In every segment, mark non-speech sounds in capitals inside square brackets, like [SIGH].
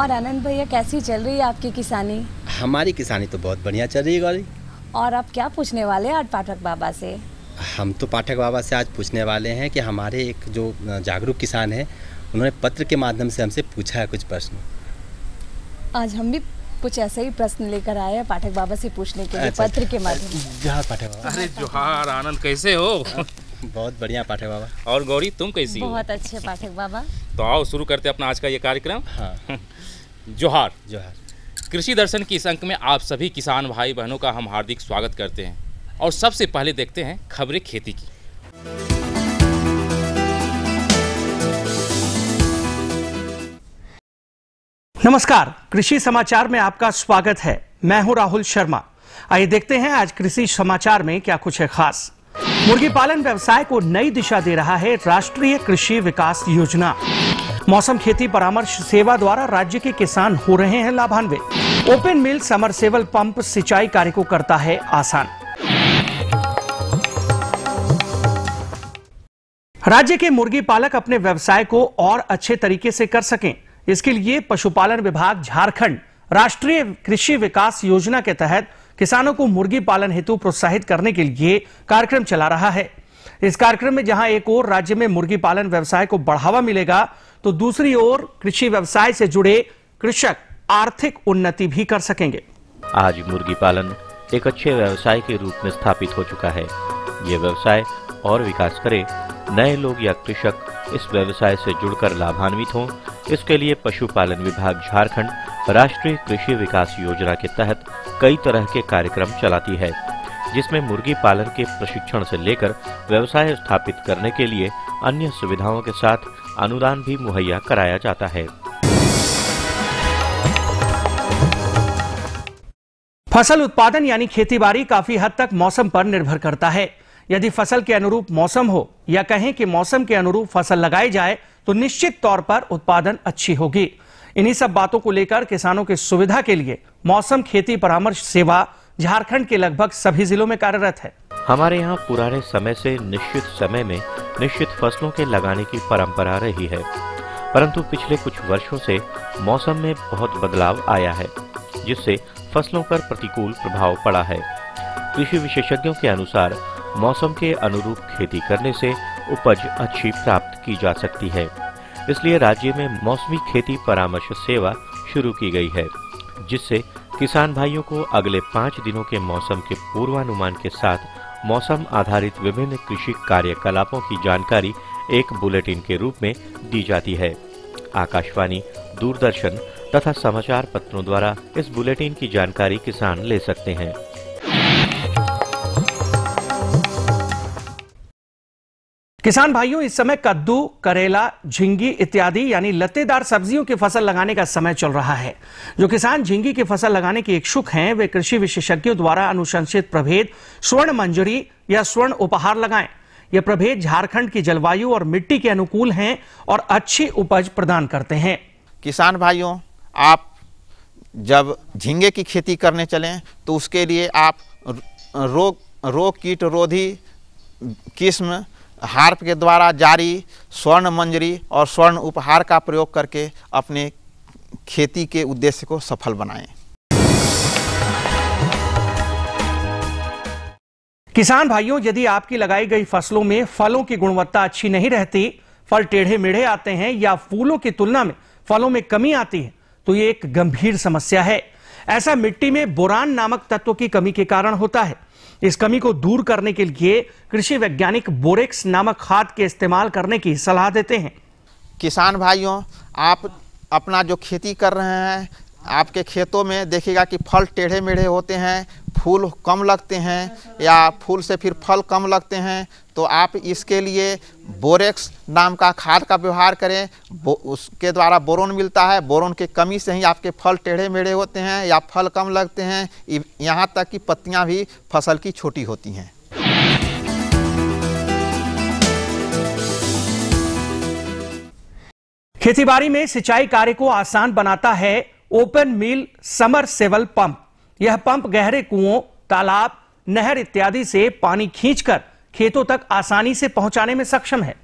और आनंद भैया कैसी चल रही है आपकी किसानी? हमारी किसानी तो बहुत बढ़िया चल रही है गौरी। और आप क्या पूछने वाले हैं आज पाठक बाबा से? हम तो पाठक बाबा से आज पूछने वाले हैं कि हमारे एक जो जागरूक किसान है उन्होंने पत्र के माध्यम से हमसे पूछा है कुछ प्रश्न। आज हम भी कुछ ऐसे ही प्रश्न लेकर आए हैं पाठक बाबा से पूछने के लिए अच्छा, पत्र के माध्यम से। जोहार पाठक बाबा। अरे जोहार आनंद कैसे हो? बहुत बढ़िया पाठक बाबा। और गौरी तुम कैसी हो? बहुत अच्छे पाठक बाबा। तो आओ शुरू करते हैं अपना आज का ये कार्यक्रम। हाँ। [LAUGHS] जोहार। जोहार। कृषि दर्शन की इस अंक में आप सभी किसान भाई बहनों का हम हार्दिक स्वागत करते हैं। और सबसे पहले देखते हैं खबरें खेती की। नमस्कार कृषि समाचार में आपका स्वागत है। मैं हूँ राहुल शर्मा। आइए देखते हैं आज कृषि समाचार में क्या कुछ है खास। मुर्गी पालन व्यवसाय को नई दिशा दे रहा है राष्ट्रीय कृषि विकास योजना। मौसम खेती परामर्श सेवा द्वारा राज्य के किसान हो रहे हैं लाभान्वित। ओपन मिल समरसेबल पंप सिंचाई कार्य को करता है आसान। राज्य के मुर्गी पालक अपने व्यवसाय को और अच्छे तरीके से कर सकें। इसके लिए पशुपालन विभाग झारखंड राष्ट्रीय कृषि विकास योजना के तहत किसानों को मुर्गी पालन हेतु प्रोत्साहित करने के लिए कार्यक्रम चला रहा है। इस कार्यक्रम में जहाँ एक ओर राज्य में मुर्गी पालन व्यवसाय को बढ़ावा मिलेगा तो दूसरी ओर कृषि व्यवसाय से जुड़े कृषक आर्थिक उन्नति भी कर सकेंगे। आज मुर्गी पालन एक अच्छे व्यवसाय के रूप में स्थापित हो चुका है। ये व्यवसाय और विकास करे नए लोग या कृषक इस व्यवसाय से जुड़कर लाभान्वित हों। इसके लिए पशुपालन विभाग झारखंड राष्ट्रीय कृषि विकास योजना के तहत कई तरह के कार्यक्रम चलाती है, जिसमें मुर्गी पालन के प्रशिक्षण से लेकर व्यवसाय स्थापित करने के लिए अन्य सुविधाओं के साथ अनुदान भी मुहैया कराया जाता है। फ़सल उत्पादन यानी खेतीबाड़ी काफ़ी हद तक मौसम पर निर्भर करता है। यदि फ़सल के अनुरूप मौसम हो या कहें कि मौसम के अनुरूप फ़सल लगाई जाए तो निश्चित तौर पर उत्पादन अच्छी होगी। इन्हीं सब बातों को लेकर किसानों की सुविधा के लिए मौसम खेती परामर्श सेवा झारखंड के लगभग सभी जिलों में कार्यरत है। हमारे यहाँ पुराने समय से निश्चित समय में निश्चित फ़सलों के लगाने की परंपरा रही है। परंतु पिछले कुछ वर्षों से मौसम में बहुत बदलाव आया है, जिससे फ़सलों पर प्रतिकूल प्रभाव पड़ा है। कृषि विशेषज्ञों के अनुसार मौसम के अनुरूप खेती करने से उपज अच्छी प्राप्त की जा सकती है। इसलिए राज्य में मौसमी खेती परामर्श सेवा शुरू की गई है, जिससे किसान भाइयों को अगले पाँच दिनों के मौसम के पूर्वानुमान के साथ मौसम आधारित विभिन्न कृषि कार्यकलापों की जानकारी एक बुलेटिन के रूप में दी जाती है। आकाशवाणी, दूरदर्शन तथा समाचार पत्रों द्वारा इस बुलेटिन की जानकारी किसान ले सकते हैं। किसान भाइयों, इस समय कद्दू, करेला, झिंगी इत्यादि, यानी लतेदार सब्जियों की फ़सल लगाने का समय चल रहा है। जो किसान झिंगी की फ़सल लगाने के इच्छुक हैं, वे कृषि विशेषज्ञों द्वारा अनुशंसित प्रभेद, स्वर्ण मंजरी या स्वर्ण उपहार लगाएँ। यह प्रभेद झारखंड की जलवायु और मिट्टी के अनुकूल हैं और अच्छी उपज प्रदान करते हैं। किसान भाइयों, आप जब झींगे की खेती करने चलें तो उसके लिए आप रोग रोग कीट रोधी किस्म हार्प के द्वारा जारी स्वर्ण मंजरी और स्वर्ण उपहार का प्रयोग करके अपने खेती के उद्देश्य को सफल बनाएँ। किसान भाइयों, यदि आपकी लगाई गई फ़सलों में फलों की गुणवत्ता अच्छी नहीं रहती, फल टेढ़े मेढ़े आते हैं या फूलों की तुलना में फलों में कमी आती है तो ये एक गंभीर समस्या है। ऐसा मिट्टी में बोरान नामक तत्व की कमी के कारण होता है। इस कमी को दूर करने के लिए कृषि वैज्ञानिक बोरेक्स नामक खाद के इस्तेमाल करने की सलाह देते हैं। किसान भाइयों, आप अपना जो खेती कर रहे हैं, आपके खेतों में देखिएगा कि फल टेढ़े मेढ़े होते हैं फूल कम लगते हैं या फूल से फिर फल कम लगते हैं तो आप इसके लिए बोरेक्स नाम का खाद का व्यवहार करें। उसके द्वारा बोरोन मिलता है। बोरोन के कमी से ही आपके फल टेढ़े मेढ़े होते हैं या फल कम लगते हैं। यहाँ तक कि पत्तियाँ भी फ़सल की छोटी होती हैं। खेतीबाड़ी में सिंचाई कार्य को आसान बनाता है ओपन मिल समर सेवल पंप। यह पंप गहरे कुओं, तालाब, नहर इत्यादि से पानी खींचकर खेतों तक आसानी से पहुँचाने में सक्षम है।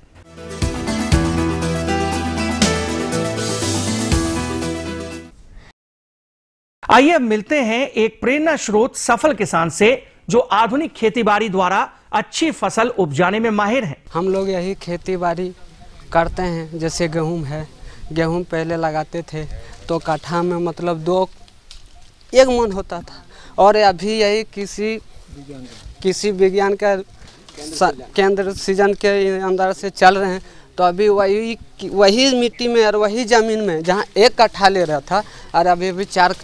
आइए अब मिलते हैं एक प्रेरणा स्रोत सफल किसान से, जो आधुनिक खेतीबाड़ी द्वारा अच्छी फ़सल उपजाने में माहिर हैं। हम लोग यही खेती बाड़ी करते हैं, जैसे गेहूँ है। गेहूँ पहले लगाते थे तो कट्ठा में मतलब दो एक मन होता था। और अभी यही किसी किसी विज्ञान का केंद्र सीज़न के अंदर से चल रहे हैं। तो अभी वही वही मिट्टी में और वही ज़मीन में जहाँ एक कट्ठा ले रहा था, और अभी अभी चार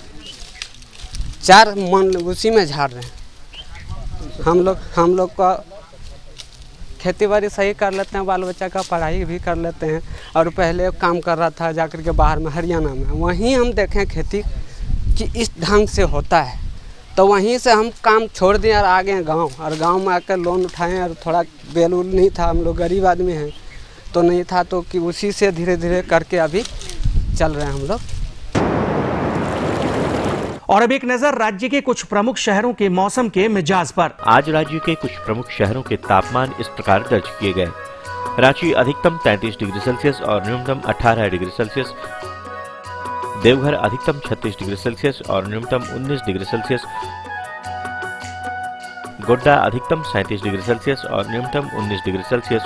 चार मन उसी में झाड़ रहे हैं। हम लोग हम लोग का खेती बाड़ी सही कर लेते हैं, बाल बच्चा का पढ़ाई भी कर लेते हैं। और पहले काम कर रहा था जाकर के बाहर में, हरियाणा में। वहीं हम देखें खेती कि इस ढंग से होता है। तो वहीं से हम काम छोड़ दिए और आ गए गाँव। और गाँव में आकर लोन उठाएँ और थोड़ा बेल उल नहीं था हम लोग गरीब आदमी हैं। तो नहीं था तो कि उसी से धीरे धीरे करके अभी चल रहे हैं हम लोग। और अब एक नज़र राज्य के कुछ प्रमुख शहरों के मौसम के मिजाज पर। आज राज्य के कुछ प्रमुख शहरों के तापमान इस प्रकार दर्ज किए गए। रांची अधिकतम 33 डिग्री सेल्सियस और न्यूनतम 18 डिग्री सेल्सियस देवघर अधिकतम 36 डिग्री सेल्सियस और न्यूनतम 19 डिग्री सेल्सियस। गोड्डा अधिकतम 37 डिग्री सेल्सियस और न्यूनतम 19 डिग्री सेल्सियस।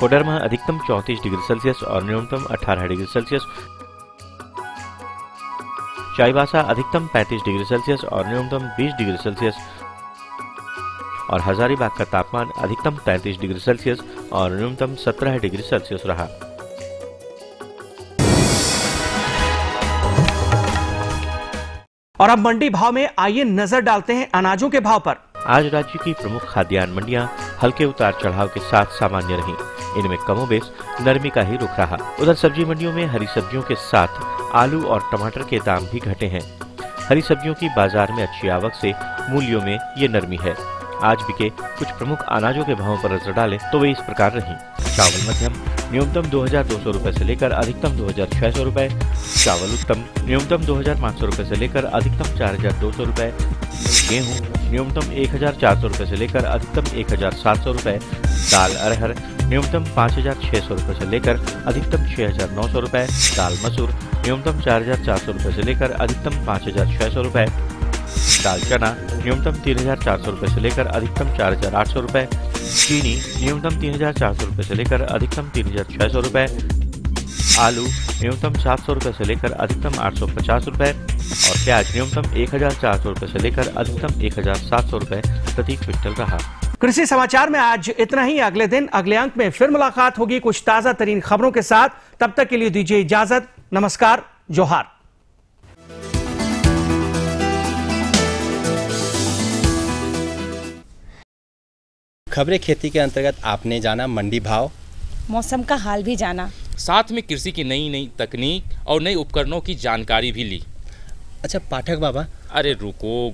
कोडरमा अधिकतम 34 डिग्री सेल्सियस और न्यूनतम 18 डिग्री सेल्सियस। चाईबासा अधिकतम 35 डिग्री सेल्सियस और न्यूनतम 20 डिग्री सेल्सियस। और हजारीबाग का तापमान अधिकतम 33 डिग्री सेल्सियस और न्यूनतम 17 डिग्री सेल्सियस रहा। और अब मंडी भाव में आइए नज़र डालते हैं अनाजों के भाव पर। आज राज्य की प्रमुख खाद्यान्न मंडियाँ हल्के उतार चढ़ाव के साथ सामान्य रही। इनमें कमोबेश नरमी का ही रुख रहा। उधर सब्ज़ी मंडियों में हरी सब्जियों के साथ आलू और टमाटर के दाम भी घटे हैं। हरी सब्जियों की बाज़ार में अच्छी आवक से मूल्यों में ये नरमी है। आज बिके कुछ प्रमुख अनाजों के भावों पर नज़र डालें तो वे इस प्रकार रही। चावल मध्यम, न्यूनतम दो हज़ार दो सौ रूपए से लेकर अधिकतम दो हज़ार छह सौ रूपए। चावल उत्तम, न्यूनतम दो हज़ार पाँच सौ रूपए से लेकर अधिकतम चार हज़ार दो सौ रूपए। गेहूँ, न्यूनतम एक हज़ार चार सौ रूपए से लेकर अधिकतम एक हज़ार सात सौ रूपए। दाल अरहर, न्यूनतम पाँच हज़ार छह सौ रूपए से लेकर अधिकतम छह हज़ार नौ सौ रूपए। दाल मसूर, न्यूनतम चार हज़ार चार सौ रूपए से लेकर अधिकतम पाँच हज़ार छह सौ रूपए। दाल, चना, न्यूनतम तीन हज़ार चार सौ रूपए से लेकर अधिकतम चार हज़ार आठ सौ रूपए। चीनी, न्यूनतम तीन हज़ार चार सौ रूपए से लेकर अधिकतम तीन हज़ार छह सौ रूपए। आलू, न्यूनतम सात सौ रूपए से लेकर अधिकतम आठ सौ पचास रूपए। और प्याज, न्यूनतम एक हज़ार चार सौ रूपए से लेकर अधिकतम एक हज़ार सात सौ रूपए प्रति क्विंटल रहा। कृषि समाचार में आज इतना ही। अगले दिन, अगले अंक में फिर मुलाकात होगी कुछ ताज़ा तरीन खबरों के साथ। तब तक के लिए दीजिए इजाज़त। नमस्कार, जोहार। खबरें खेती के अंतर्गत आपने जाना मंडी भाव। मौसम का हाल भी जाना। साथ में कृषि की नई नई तकनीक और नए उपकरणों की जानकारी भी ली। अच्छा पाठक बाबा। अरे रुको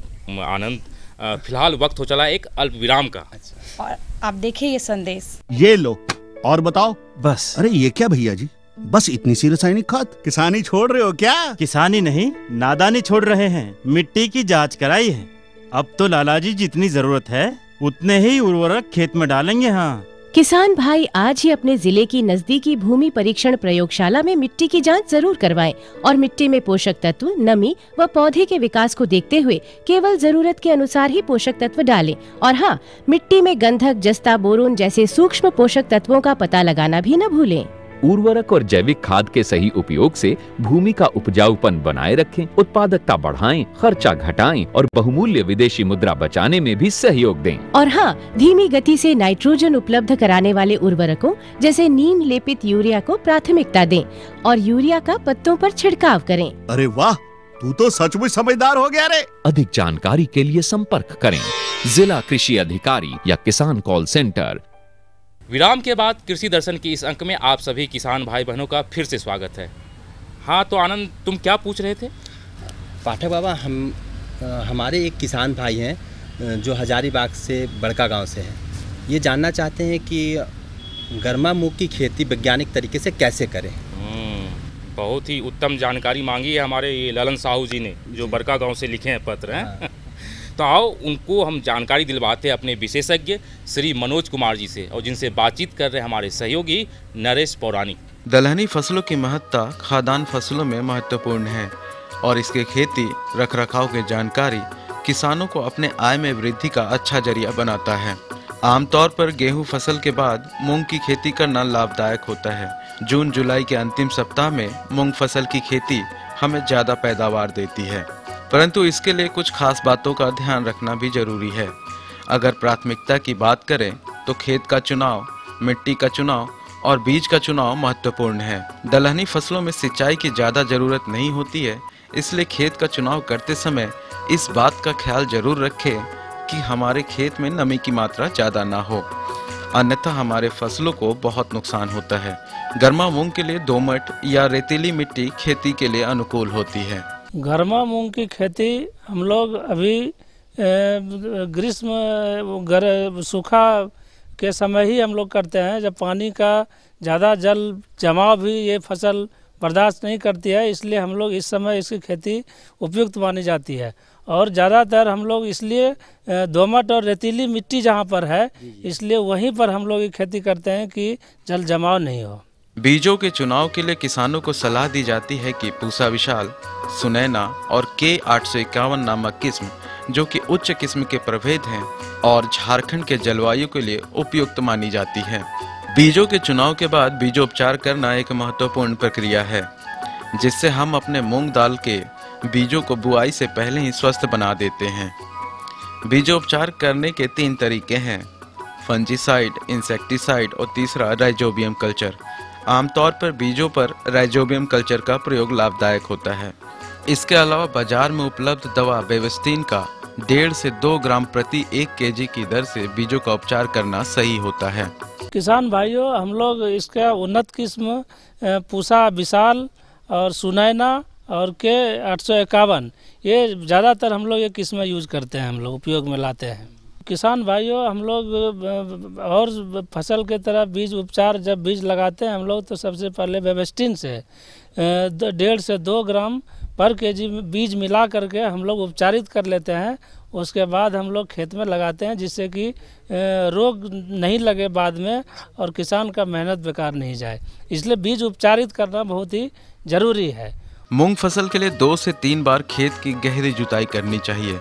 आनंद। फ़िलहाल वक्त हो चला एक अल्प विराम का। अच्छा। और आप देखिए ये संदेश। ये लो और बताओ। बस। अरे ये क्या भैया जी? बस इतनी सी रासायनिक खाद। किसानी छोड़ रहे हो क्या? किसानी नहीं नादानी छोड़ रहे हैं। मिट्टी की जाँच कराई है। अब तो लाला जी जितनी ज़रूरत है उतने ही उर्वरक खेत में डालेंगे हाँ। किसान भाई आज ही अपने ज़िले की नजदीकी भूमि परीक्षण प्रयोगशाला में मिट्टी की जाँच ज़रूर करवाएँ और मिट्टी में पोषक तत्व, नमी व पौधे के विकास को देखते हुए केवल ज़रूरत के अनुसार ही पोषक तत्व डालें। और हाँ मिट्टी में गंधक, जस्ता बोरोन जैसे सूक्ष्म पोषक तत्वों का पता लगाना भी न भूलें। उर्वरक और जैविक खाद के सही उपयोग से भूमि का उपजाऊपन बनाए रखें उत्पादकता बढ़ाएँ, खर्चा घटाएँ और बहुमूल्य विदेशी मुद्रा बचाने में भी सहयोग दें। और हाँ धीमी गति से नाइट्रोजन उपलब्ध कराने वाले उर्वरकों जैसे नीम लेपित यूरिया को प्राथमिकता दें और यूरिया का पत्तों पर छिड़काव करें। अरे वाह तू तो सचमुच समझदार हो गया रे। अधिक जानकारी के लिए संपर्क करें। जिला कृषि अधिकारी या किसान कॉल सेंटर विराम के बाद कृषि दर्शन के इस अंक में आप सभी किसान भाई बहनों का फिर से स्वागत है। हाँ तो आनंद तुम क्या पूछ रहे थे? पाठक बाबा हम हमारे एक किसान भाई हैं जो हजारीबाग से बड़का गाँव से हैं। ये जानना चाहते हैं कि गर्मा मूंग की खेती वैज्ञानिक तरीके से कैसे करें? हम्म, बहुत ही उत्तम जानकारी मांगी है हमारे ये ललन साहू जी ने जो बड़का गाँव से लिखे हैं पत्र हैं। तो आओ उनको हम जानकारी दिलवाते हैं अपने विशेषज्ञ श्री मनोज कुमार जी से और जिनसे बातचीत कर रहे हमारे सहयोगी नरेश पौराणिक। दलहनी फ़सलों की महत्ता खाद्यान्न फ़सलों में महत्वपूर्ण है और इसके खेती रख रखाव की जानकारी किसानों को अपने आय में वृद्धि का अच्छा ज़रिया बनाता है। आमतौर पर गेहूँ फ़सल के बाद मूंग की खेती करना लाभदायक होता है। जून जुलाई के अंतिम सप्ताह में मूंग फ़सल की खेती हमें ज़्यादा पैदावार देती है। परंतु इसके लिए कुछ खास बातों का ध्यान रखना भी ज़रूरी है। अगर प्राथमिकता की बात करें तो खेत का चुनाव, मिट्टी का चुनाव और बीज का चुनाव महत्वपूर्ण है। दलहनी फ़सलों में सिंचाई की ज़्यादा ज़रूरत नहीं होती है, इसलिए खेत का चुनाव करते समय इस बात का ख्याल ज़रूर रखें कि हमारे खेत में नमी की मात्रा ज़्यादा ना हो। अन्यथा हमारे फ़सलों को बहुत नुकसान होता है। गर्मा मूंग के लिए दोमट या रेतीली मिट्टी खेती के लिए अनुकूल होती है। गर्मा मूंग की खेती हम लोग अभी ग्रीष्म गर सूखा के समय ही हम लोग करते हैं। जब पानी का ज़्यादा जल जमाव भी ये फ़सल बर्दाश्त नहीं करती है इसलिए हम लोग इस समय इसकी खेती उपयुक्त मानी जाती है। और ज़्यादातर हम लोग इसलिए दोमट और रेतीली मिट्टी जहाँ पर है इसलिए वहीं पर हम लोग ये खेती करते हैं कि जल जमाव नहीं हो। बीजों के चुनाव के लिए किसानों को सलाह दी जाती है कि पूसा विशाल, सुनैना और के आठ सौ इक्यावन नामक किस्म, जो कि उच्च किस्म के प्रभेद हैं और झारखंड के जलवायु के लिए उपयुक्त मानी जाती है। बीजों के चुनाव के बाद बीजोपचार करना एक महत्वपूर्ण प्रक्रिया है, जिससे हम अपने मूंग दाल के बीजों को बुआई से पहले ही स्वस्थ बना देते हैं। बीजोपचार करने के तीन तरीके हैं, फंजीसाइड, इंसेक्टिसाइड और तीसरा राइजोबियम कल्चर। आमतौर पर बीजों पर राइजोबियम कल्चर का प्रयोग लाभदायक होता है। इसके अलावा बाज़ार में उपलब्ध दवा बेवस्तीन का डेढ़ से दो ग्राम प्रति एक केजी की दर से बीजों का उपचार करना सही होता है। किसान भाइयों, हम लोग इसका उन्नत किस्म पूसा, विशाल और सुनैना और के आठ सौ इक्यावन, ये ज़्यादातर हम लोग ये किस्में यूज़ करते हैं, हम लोग उपयोग में लाते हैं। किसान भाइयों, हम लोग और फ़सल के तरह बीज उपचार जब बीज लगाते हैं, हम लोग तो सबसे पहले वेबस्टिन से डेढ़ से दो ग्राम पर केजी बीज मिला करके हम लोग उपचारित कर लेते हैं। उसके बाद हम लोग खेत में लगाते हैं, जिससे कि रोग नहीं लगे बाद में और किसान का मेहनत बेकार नहीं जाए। इसलिए बीज उपचारित करना बहुत ही ज़रूरी है। मूंग फ़सल के लिए दो से तीन बार खेत की गहरी जुताई करनी चाहिए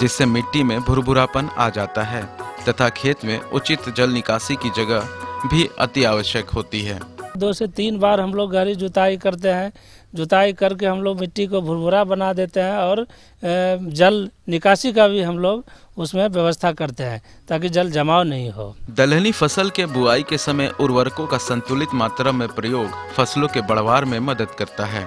जिससे मिट्टी में भुरभुरापन आ जाता है तथा खेत में उचित जल निकासी की जगह भी अति आवश्यक होती है। दो से तीन बार हम लोग गहरी जुताई करते हैं। जुताई करके हम लोग मिट्टी को भुरभुरा बना देते हैं और जल निकासी का भी हम लोग उसमें व्यवस्था करते हैं ताकि जल जमाव नहीं हो। दलहनी फ़सल के बुआई के समय उर्वरकों का संतुलित मात्रा में प्रयोग फ़सलों के बढ़वार में मदद करता है।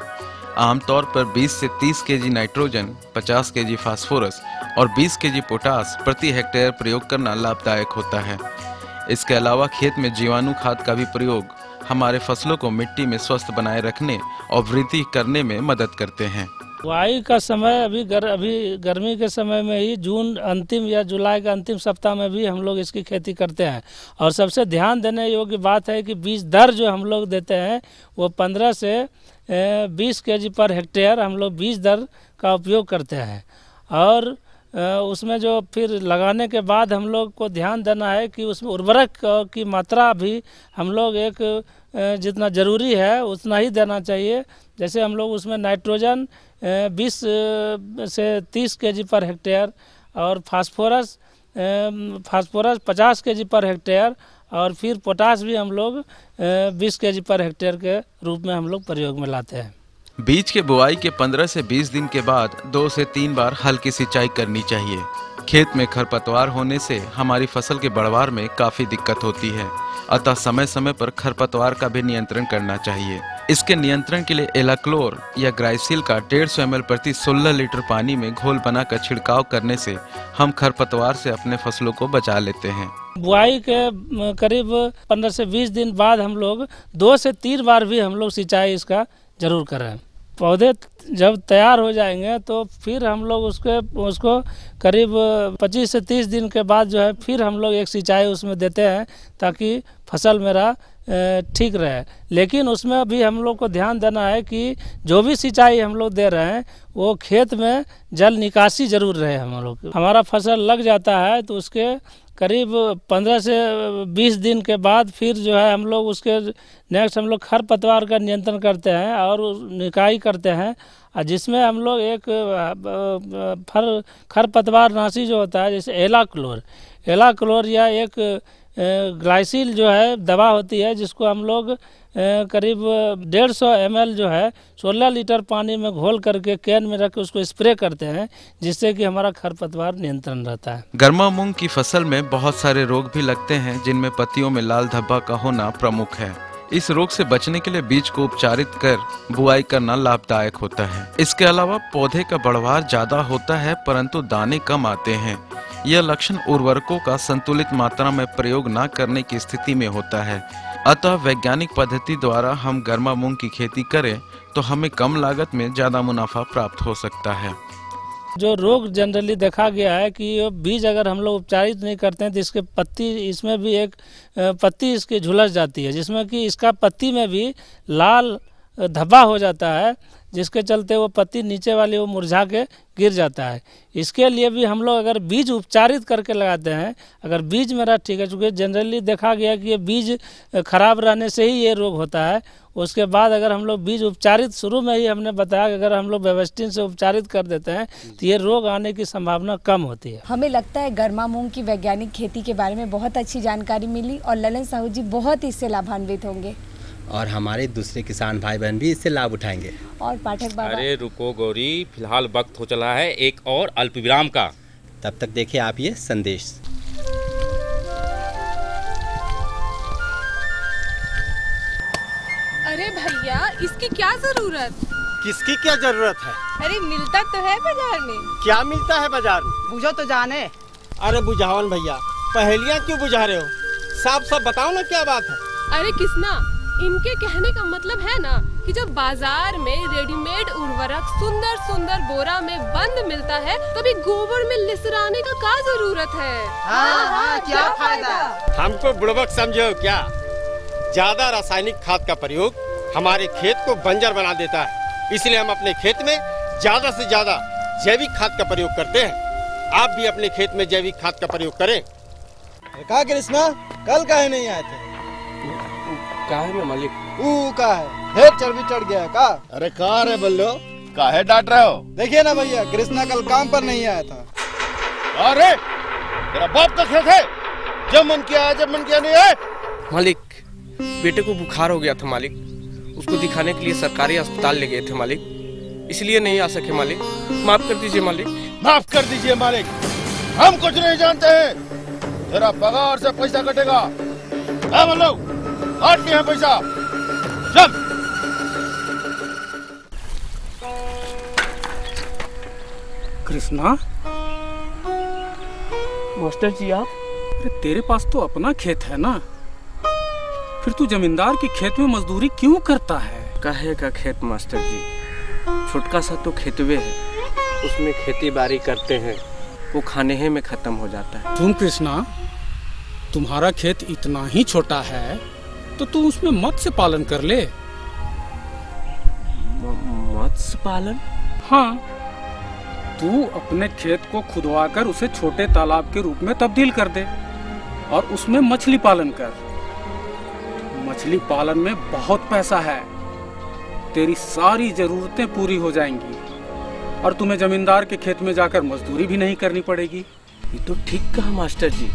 आमतौर पर 20 से 30 केजी नाइट्रोजन 50 केजी फास्फोरस और 20 केजी पोटास प्रति हेक्टेयर प्रयोग करना लाभदायक होता है। इसके अलावा खेत में जीवाणु खाद का भी प्रयोग हमारे फ़सलों को मिट्टी में स्वस्थ बनाए रखने और वृद्धि करने में मदद करते हैं। बुआई का समय अभी गर, अभी गर्मी के समय में ही जून अंतिम या जुलाई का अंतिम सप्ताह में भी हम लोग इसकी खेती करते हैं। और सबसे ध्यान देने योग्य बात है कि बीज दर जो हम लोग देते हैं वो पंद्रह से बीस के जी पर हेक्टेयर हम लोग बीज दर का उपयोग करते हैं। और उसमें जो फिर लगाने के बाद हम लोग को ध्यान देना है कि उसमें उर्वरक की मात्रा भी हम लोग एक जितना ज़रूरी है, उतना ही देना चाहिए। जैसे हम लोग उसमें नाइट्रोजन 20 से 30 केजी पर हेक्टेयर और फास्फोरस फास्फोरस 50 केजी पर हेक्टेयर और फिर पोटास भी हम लोग 20 केजी पर हेक्टेयर के रूप में हम लोग प्रयोग में लाते हैं। बीज के बुआई के 15 से 20 दिन के बाद दो से तीन बार हल्की सिंचाई करनी चाहिए। खेत में खरपतवार होने से हमारी फ़सल के बढ़वार में काफ़ी दिक्कत होती है, अतः समय समय पर खरपतवार का भी नियंत्रण करना चाहिए। इसके नियंत्रण के लिए एलाक्लोर या ग्राइसिल का डेढ़ सौ एम प्रति 16 लीटर पानी में घोल बनाकर छिड़काव करने से हम खरपतवार से अपने फ़सलों को बचा लेते हैं। बुआई के करीब 15 से 20 दिन बाद हम लोग, दो से तीन बार भी हम लोग सिंचाई इसका ज़रूर करें। पौधे जब तैयार हो जाएँगे तो फिर हम लोग उसके, उसको करीब 25 से 30 दिन के बाद जो है फिर हम लोग एक सिंचाई उसमें देते हैं ताकि फ़सल मेरा ठीक रहे। लेकिन उसमें भी हम लोग को ध्यान देना है कि जो भी सिंचाई हम लोग दे रहे हैं, वो खेत में जल निकासी ज़रूर रहे हम लोग। हमारा फ़सल लग जाता है तो उसके करीब पंद्रह से बीस दिन के बाद फिर जो है हम लोग उसके नेक्स्ट हम लोग खर पतवार का नियंत्रण करते हैं और निकाई करते हैं। और जिसमें हम लोग एक फर खर पतवार नाशी जो होता है, जैसे एला क्लोर एला क्लोर या एक ग्लाइसिल जो है, दवा होती है, जिसको हम लोग करीब डेढ़ सौ एमएल जो है 16 लीटर पानी में घोल करके कैन में रख के उसको स्प्रे करते हैं, जिससे कि हमारा खरपतवार नियंत्रण रहता है। गर्मा मूंग की फ़सल में बहुत सारे रोग भी लगते हैं, जिनमें पत्तियों में लाल धब्बा का होना प्रमुख है। इस रोग से बचने के लिए बीज को उपचारित कर, बुआई करना लाभदायक होता है। इसके अलावा पौधे का बढ़वार ज़्यादा होता है, परंतु दाने कम आते हैं। यह लक्षण उर्वरकों का संतुलित मात्रा में प्रयोग न करने की स्थिति में होता है। अतः वैज्ञानिक पद्धति द्वारा हम गर्मा मूंग की खेती करें तो हमें कम लागत में ज़्यादा मुनाफा प्राप्त हो सकता है। जो रोग जनरली देखा गया है कि बीज अगर हम लोग उपचारित नहीं करते हैं तो इसके पत्ती, इसमें भी एक पत्ती इसकी झुलस जाती है, जिसमें कि इसका पत्ती में भी लाल धब्बा हो जाता है जिसके चलते वो पत्ती नीचे वाली वो मुरझा के गिर जाता है। इसके लिए भी हम लोग अगर बीज उपचारित करके लगाते हैं, अगर बीज मेरा ठीक है चूँकि जनरली देखा गया कि ये बीज खराब रहने से ही ये रोग होता है। उसके बाद अगर हम लोग बीज उपचारित शुरू में ही हमने बताया कि अगर हम लोग व्यवस्थित से उपचारित कर देते हैं तो ये रोग आने की संभावना कम होती है। हमें लगता है गर्मा मूंग की वैज्ञानिक खेती के बारे में बहुत अच्छी जानकारी मिली और ललन साहू जी बहुत इससे लाभान्वित होंगे। और हमारे दूसरे किसान भाई बहन भी इससे लाभ उठाएँगे। और पाठक बाबा? अरे रुको गौरी फ़िलहाल वक्त हो चला है एक और अल्प विराम का। तब तक देखिए आप ये संदेश। अरे भैया इसकी क्या ज़रूरत? किसकी क्या ज़रूरत है? अरे मिलता तो है बाज़ार में। क्या मिलता है बाज़ार में? बुझो तो जाने। अरे बुझावन भैया पहेलियाँ क्यों बुझा रहे हो? साफ़ साफ़ बताओ ना क्या बात है। अरे किसना? इनके कहने का मतलब है ना कि जब बाज़ार में रेडीमेड उर्वरक सुंदर सुंदर बोरा में बंद मिलता है तो भी गोबर में लिसराने का क्या ज़रूरत है? हाँ, हाँ, क्या फ़ायदा? हमको बुड़बक समझो क्या? ज़्यादा रासायनिक खाद का प्रयोग हमारे खेत को बंजर बना देता है। इसलिए हम अपने खेत में ज़्यादा से ज़्यादा जैविक खाद का प्रयोग करते हैं। आप भी अपने खेत में जैविक खाद का प्रयोग करें। कहा कृष्णा कल काहे नहीं आए थे। का है मालिक? ऊ का है? ढेर चर्बी चढ़ गया है का अरे कहा रे बल्लो? काहे डांट रहे हो? देखिए ना भैया कृष्णा कल काम पर नहीं आया था। अरे तेरा बाप का खेत है? जब मन किया है जब मन किया नहीं है। मालिक बेटे को बुखार हो गया था मालिक। उसको दिखाने के लिए सरकारी अस्पताल ले गए थे मालिक। इसलिए नहीं आ सके मालिक। माफ़ कर दीजिए मालिक। माफ़ कर दीजिए मालिक। हम कुछ नहीं जानते हैं। तेरा पगार से पैसा कटेगा। बोलो काट लिया पैसा। चल कृष्णा? मास्टर जी आप? अरे तेरे पास तो अपना खेत है ना। फिर तू जमींदार के खेत में मजदूरी क्यों करता है? कहे का खेत मास्टर जी? छोटका सा तो खेतवे है। उसमें खेती बाड़ी करते हैं। वो खाने ही में खत्म हो जाता है। तुम कृष्णा तुम्हारा खेत इतना ही छोटा है तो तू उसमें मत्स्य पालन कर ले। मत्स्य पालन? हाँ। तू अपने खेत को खुदवा कर उसे छोटे तालाब के रूप में तब्दील कर दे और उसमें मछली पालन कर। मछली पालन में बहुत पैसा है। तेरी सारी जरूरतें पूरी हो जाएँगी और तुम्हें जमींदार के खेत में जाकर मजदूरी भी नहीं करनी पड़ेगी। ये तो ठीक कहा मास्टर जी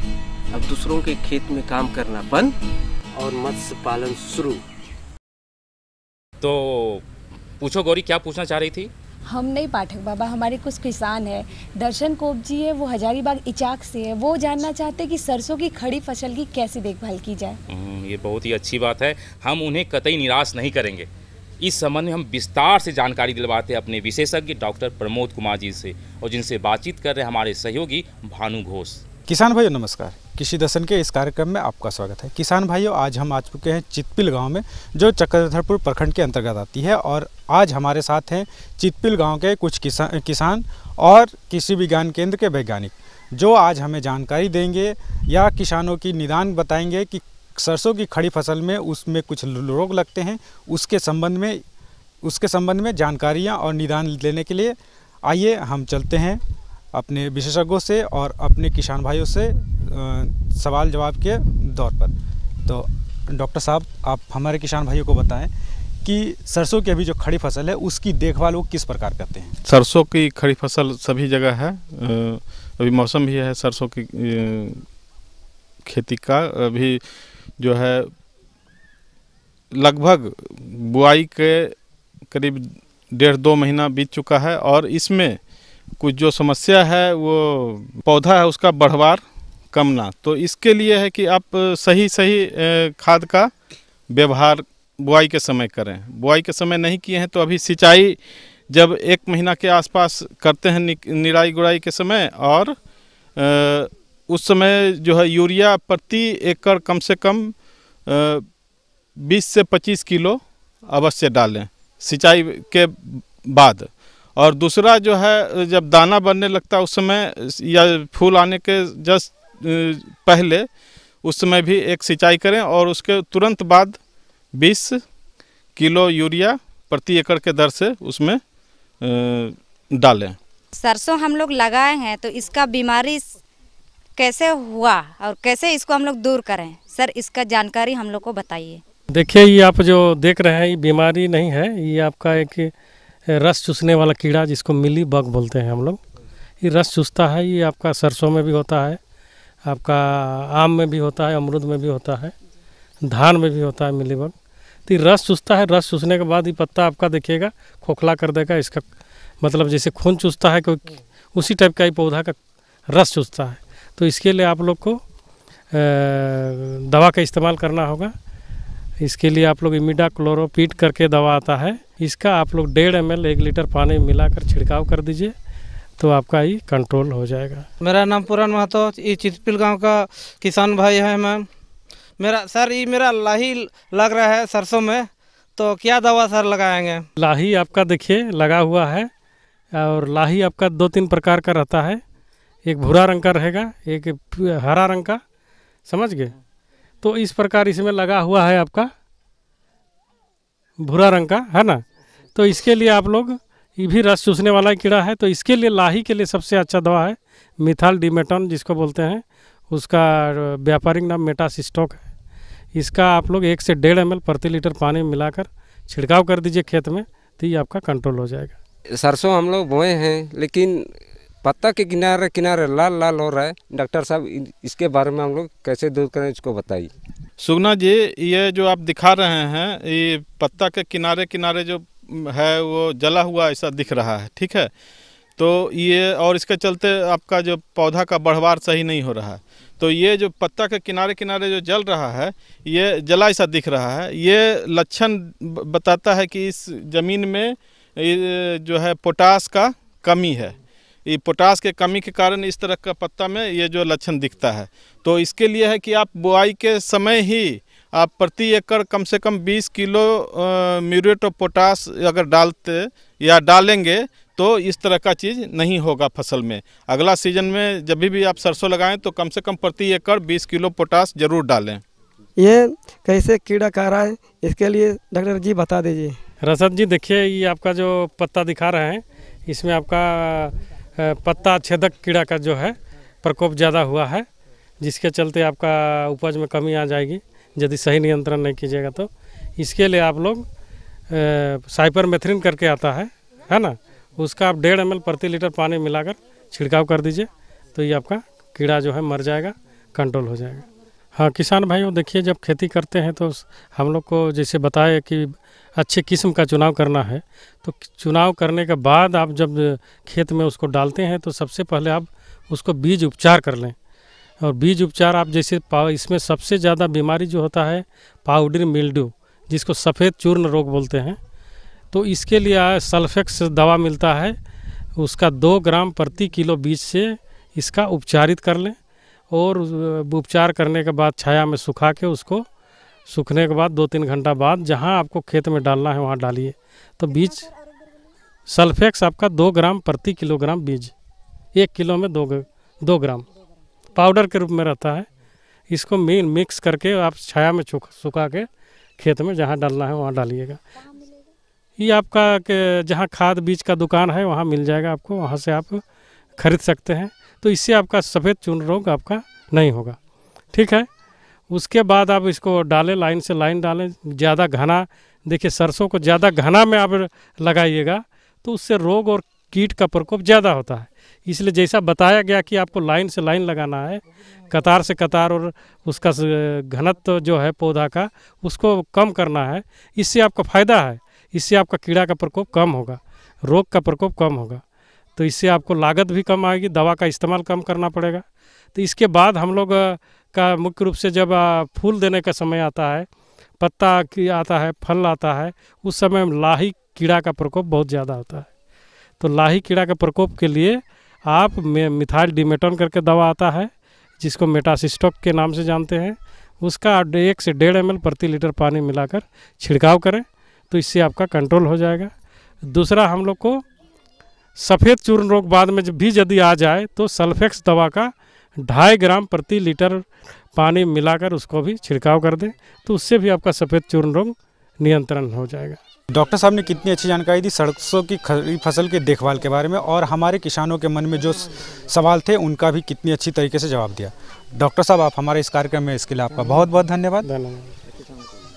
अब दूसरों के खेत में काम करना बंद और मत्स्य पालन शुरू। तो पूछो गौरी क्या पूछना चाह रही थी? हम नहीं पाठक बाबा हमारे कुछ किसान हैं। दर्शन कोप जी है वो हजारीबाग इचाक से है। वो जानना चाहते हैं कि सरसों की खड़ी फ़सल की कैसे देखभाल की जाए। ये बहुत ही अच्छी बात है। हम उन्हें कतई निराश नहीं करेंगे। इस संबंध में हम विस्तार से जानकारी दिलवाते हैं अपने विशेषज्ञ डॉक्टर प्रमोद कुमार जी से और जिनसे बातचीत कर रहे हमारे सहयोगी भानु घोष। किसान भाइयों, नमस्कार। कृषि दर्शन के इस कार्यक्रम में आपका स्वागत है। किसान भाइयों, आज हम आ चुके हैं चितपिल गाँव में, जो चक्रधरपुर प्रखंड के अंतर्गत आती है और आज हमारे साथ हैं चितपिल गाँव के कुछ किसान किसान और कृषि विज्ञान केंद्र के वैज्ञानिक, जो आज हमें जानकारी देंगे या किसानों की निदान बताएँगे कि सरसों की खड़ी फ़सल में उसमें कुछ रोग लगते हैं, उसके संबंध में, उसके संबंध में जानकारियाँ और निदान लेने के लिए आइए हम चलते हैं। अपने विशेषज्ञों से और अपने किसान भाइयों से सवाल जवाब के दौर पर। तो डॉक्टर साहब, आप हमारे किसान भाइयों को बताएँ कि सरसों की अभी जो खड़ी फ़सल है, उसकी देखभाल वो किस प्रकार करते हैं? सरसों की खड़ी फ़सल सभी जगह है। अभी मौसम भी है सरसों की खेती का। अभी जो है लगभग बुआई के करीब डेढ़ दो महीना बीत चुका है और इसमें कुछ जो समस्या है, वो पौधा है, उसका बढ़वार कम ना। तो इसके लिए है कि आप सही सही खाद का व्यवहार बुआई के समय करें। बुआई के समय नहीं किए हैं तो अभी सिंचाई जब एक महीना के आसपास करते हैं निराई गुड़ाई के समय और उस समय जो है यूरिया प्रति एकड़ कम से कम बीस से पच्चीस किलो अवश्य डालें सिंचाई के बाद। और दूसरा जो है जब दाना बनने लगता है उस समय या फूल आने के जस्ट पहले उस समय भी एक सिंचाई करें और उसके तुरंत बाद 20 किलो यूरिया प्रति एकड़ के दर से उसमें डालें। सरसों हम लोग लगाए हैं तो इसका बीमारी कैसे हुआ और कैसे इसको हम लोग दूर करें? सर इसका जानकारी हम लोग को बताइए। देखिए ये आप जो देख रहे हैं ये बीमारी नहीं है ये आपका एक रस चूसने वाला कीड़ा जिसको मिली बग बोलते हैं हम लोग। ये रस चूसता है, ये आपका सरसों में भी होता है, आपका आम में भी होता है, अमरूद में भी होता है, धान में भी होता है मिली बग। तो रस चूसता है, रस चूसने के बाद ये पत्ता आपका देखिएगा, खोखला कर देगा, इसका मतलब जैसे खून चूसता है, कोई उसी टाइप का ही पौधा का रस चूसता है। तो इसके लिए आप लोग को दवा का इस्तेमाल करना होगा। इसके लिए आप लोग इमिडा क्लोरोपीट करके दवा आता है। इसका आप लोग डेढ़ एम एल एक लीटर पानी मिलाकर छिड़काव कर दीजिए तो आपका ये कंट्रोल हो जाएगा। मेरा नाम पूरन महतो ये चितपिल गाँव का किसान भाई है मैम मेरा सर ये मेरा लाही लग रहा है सरसों में तो क्या दवा सर लगाएँगे? लाही आपका देखिए लगा हुआ है और लाही आपका दो तीन प्रकार का रहता है। एक भूरा रंग का रहेगा एक हरा रंग का समझ गए? तो इस प्रकार इसमें लगा हुआ है आपका भूरा रंग का है ना? तो इसके लिए आप लोग ये भी रस चूसने वाला कीड़ा है तो इसके लिए लाही के लिए सबसे अच्छा दवा है मिथाल डिमेटॉन जिसको बोलते हैं। उसका व्यापारिक नाम मेटासिस्टोक है। इसका आप लोग एक से डेढ़ एम प्रति लीटर पानी में मिलाकर छिड़काव कर दीजिए खेत में तो ये आपका कंट्रोल हो जाएगा। सरसों हम लोग बोए हैं लेकिन पत्ता के किनारे किनारे लाल लाल हो रहा है। डॉक्टर साहब इसके बारे में हम लोग कैसे दूर करें इसको बताइए। सुगना जी ये जो आप दिखा रहे हैं ये पत्ता के किनारे किनारे जो है, वो जला हुआ ऐसा दिख रहा है, ठीक है? तो ये, और इसके चलते आपका जो पौधा का बढ़वार सही नहीं हो रहा। है तो ये जो पत्ता के किनारे किनारे जो जल रहा है, ये जला ऐसा दिख रहा है। ये लक्षण बताता है कि इस ज़मीन में जो है पोटास का कमी है। ये पोटास के कमी के कारण इस तरह का पत्ता में ये जो लक्षण दिखता है। तो इसके लिए है कि आप बुआई के समय ही प्रति एकड़ कम से कम 20 किलो म्यूरेट ऑफ़ पोटास अगर डालते या डालेंगे तो इस तरह का चीज़ नहीं होगा फ़सल में। अगला सीज़न में जब भी आप सरसों लगाएँ तो कम से कम प्रति एकड़ 20 किलो पोटास ज़रूर डालें। ये कैसे कीड़ा खा रहा है इसके लिए डॉक्टर जी बता दीजिए। रसद जी देखिए ये आपका जो पत्ता दिखा रहे हैं इसमें आपका पत्ता छेदक कीड़ा का जो है प्रकोप ज़्यादा हुआ है जिसके चलते आपका उपज में कमी आ जाएगी। यदि सही नियंत्रण नहीं कीजिएगा तो। इसके लिए आप लोग साइपर मेथ्रिन करके आता है है ना? उसका आप डेढ़ एमएल प्रति लीटर पानी मिलाकर छिड़काव कर दीजिए तो ये आपका कीड़ा जो है मर जाएगा, कंट्रोल हो जाएगा। हाँ किसान भाइयों, देखिए, जब खेती करते हैं तो हम लोग को जैसे बताए कि अच्छे किस्म का चुनाव करना है तो चुनाव करने के बाद आप जब खेत में उसको डालते हैं तो सबसे पहले आप उसको बीज उपचार कर लें। और बीज उपचार आप जैसे पा इसमें सबसे ज़्यादा बीमारी जो होता है पाउडर मिल्ड्यू, जिसको सफ़ेद चूर्ण रोग बोलते हैं। तो इसके लिए सल्फेक्स दवा मिलता है, उसका दो ग्राम प्रति किलो बीज से इसका उपचारित कर लें और उपचार करने के बाद छाया में सुखा के उसको सूखने के बाद दो तीन घंटा बाद जहाँ आपको खेत में डालना है वहाँ डालिए। तो बीज, सल्फेक्स आपका दो ग्राम प्रति किलोग्राम बीज, एक किलो में दो दो ग्राम। पाउडर के रूप में रहता है। इसको मीन, मिक्स करके आप छाया में सुख- के खेत में जहाँ डालना है वहाँ डालिएगा। ये आपका जहाँ खाद बीज का दुकान है वहाँ मिल जाएगा आपको, वहाँ से आप खरीद सकते हैं। तो इससे आपका सफ़ेद चून रोग आपका नहीं होगा। ठीक है? उसके बाद आप इसको डालें, लाइन से लाइन डालें, ज़्यादा घना, देखिए सरसों को ज़्यादा घना में आप लगाइएगा तो उससे रोग और कीट का प्रकोप ज़्यादा होता है। इसलिए जैसा बताया गया कि आपको लाइन से लाइन लगाना है, कतार से कतार और उसका घनत्व जो है पौधा का, उसको कम करना है। इससे आपका फ़ायदा है, इससे आपका कीड़ा का प्रकोप कम होगा, रोग का प्रकोप कम होगा। तो इससे आपको लागत भी कम आएगी, दवा का इस्तेमाल कम करना पड़ेगा। तो इसके बाद हम लोग का मुख्य रूप से जब फूल देने का समय आता है, पत्ता की आता है, फल आता है, उस समय लाही कीड़ा का प्रकोप बहुत ज़्यादा होता है। तो लाही कीड़ा के प्रकोप के लिए आप मिथाइल डिमेटोन करके दवा आता है, जिसको मेटासिस्टोक के नाम से जानते हैं, उसका एक से डेढ़ एम प्रति लीटर पानी मिलाकर छिड़काव करें तो इससे आपका कंट्रोल हो जाएगा। दूसरा, हम लोग को सफ़ेद चूर्ण रोग बाद में जब भी यदि आ जाए तो सल्फेक्स दवा का ढाई ग्राम प्रति लीटर पानी मिलाकर उसको भी छिड़काव कर दें तो उससे भी आपका सफ़ेद चूर्ण रोग नियंत्रण हो जाएगा। डॉक्टर साहब ने कितनी अच्छी जानकारी दी सरसों की खरीफ फ़सल के देखभाल के बारे में और हमारे किसानों के मन में जो सवाल थे उनका भी कितनी अच्छी तरीके से जवाब दिया। डॉक्टर साहब आप हमारे इस कार्यक्रम में इसके लिए आपका बहुत बहुत धन्यवाद।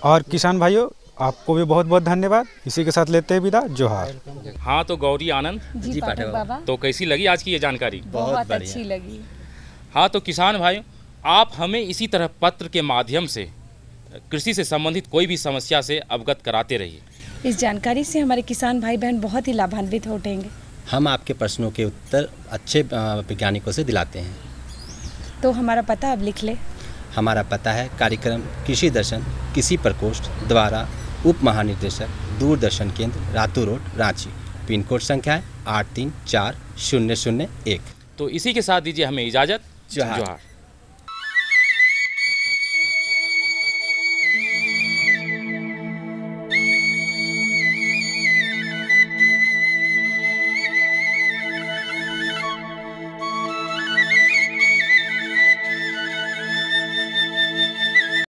और किसान भाइयों आपको भी बहुत बहुत धन्यवाद। इसी के साथ लेते हैं विदा। जोहार। हाँ तो गौरी आनंद। जी, पाठक बाबा। तो कैसी लगी आज की ये जानकारी? बहुत अच्छी लगी। हाँ तो किसान भाई आप हमें इसी तरह पत्र के माध्यम से कृषि से संबंधित कोई भी समस्या से अवगत कराते रहिए। इस जानकारी से हमारे किसान भाई बहन बहुत ही लाभान्वित हो उठेंगे हम आपके प्रश्नों के उत्तर अच्छे वैज्ञानिकों से दिलाते हैं। तो हमारा पता अब लिख ले। हमारा पता है कार्यक्रम कृषि दर्शन किसी प्रकोष्ठ द्वारा उप महानिदेशक दूरदर्शन केंद्र Ratu road Ranchi. Pin code संख्या है आठ तीन चार शून्य शून्य एक। तो इसी के साथ दीजिए हमें इजाज़त। जोहार। जोहार।